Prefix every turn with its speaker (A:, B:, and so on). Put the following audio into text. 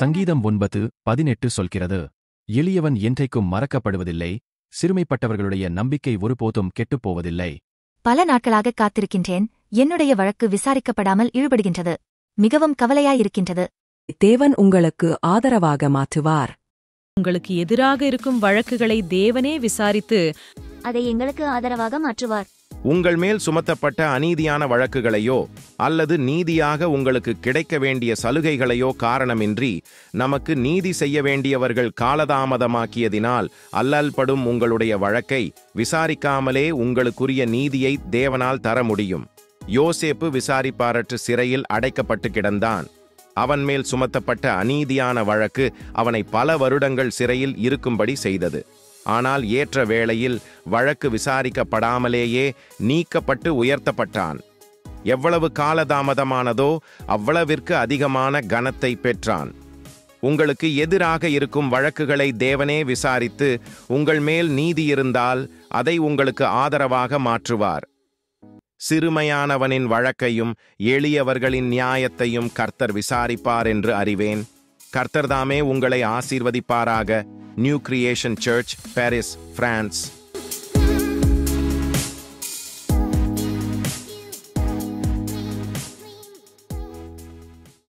A: சங்கீதம் ஒன்பது பதினெட்டு சொல்கிறது. எளியவன் என்றைக்கும் மறக்கப்படுவதில்லை சிறுமைப்பட்டவர்களுடைய நம்பிக்கை ஒருபோதும் கெட்டுப்போவதில்லை.
B: பல நாட்களாக காத்திருக்கின்றேன் என்னுடைய வழக்கு விசாரிக்கப்படாமல் இழுபடுகின்றது மிகவும் கவலையாயிருக்கின்றது.
C: தேவன் உங்களுக்கு ஆதரவாக மாற்றுவார்.
D: உங்களுக்கு எதிராக இருக்கும் வழக்குகளை தேவனே விசாரித்து
E: அதை எங்களுக்கு ஆதரவாக மாற்றுவார்.
F: உங்கள் மேல் சுமத்தப்பட்ட அநீதியான வழக்குகளையோ அல்லது நீதியாக உங்களுக்கு கிடைக்க வேண்டிய சலுகைகளையோ காரணமின்றி நமக்கு நீதி செய்ய வேண்டியவர்கள் காலதாமதமாக்கியதினால் அல்லல்படும் உங்களுடைய வழக்கை விசாரிக்காமலே உங்களுக்குரிய நீதியை தேவனால் தர முடியும். யோசேப்பு விசாரிப்பாரற்று சிறையில் அடைக்கப்பட்டு கிடந்தான். அவன் மேல் சுமத்தப்பட்ட அநீதியான வழக்கு அவனை பல வருடங்கள் சிறையில் இருக்கும்படி செய்தது. ஆனால் ஏற்ற வேளையில் வழக்கு விசாரிக்கப்படாமலேயே நீக்கப்பட்டு உயர்த்தப்பட்டான். எவ்வளவு காலதாமதமானதோ அவ்வளவிற்கு அதிகமான கனத்தை பெற்றான். உங்களுக்கு எதிராக இருக்கும் வழக்குகளை தேவனே விசாரித்து உங்கள் மேல் நீதி இருந்தால் அதை உங்களுக்கு ஆதரவாக மாற்றுவார். சிறுமையானவனின் வழக்கையும் எளியவர்களின் நியாயத்தையும் கர்த்தர் விசாரிப்பார் என்று அறிவேன். கர்த்தர்தாமே உங்களை ஆசீர்வதிப்பாராக. New Creation Church, Paris, France.